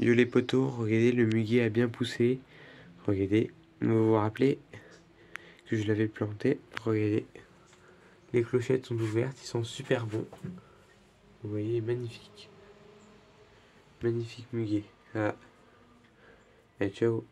Yo les poteaux, regardez, le muguet a bien poussé. Regardez, vous vous rappelez que je l'avais planté. Regardez, les clochettes sont ouvertes, ils sont super bons. Vous voyez, magnifique. Magnifique muguet. Ah. Et ciao